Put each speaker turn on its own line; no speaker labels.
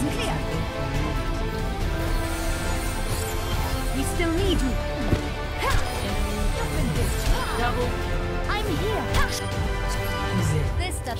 and clear. We still need you. Double. I'm here. This the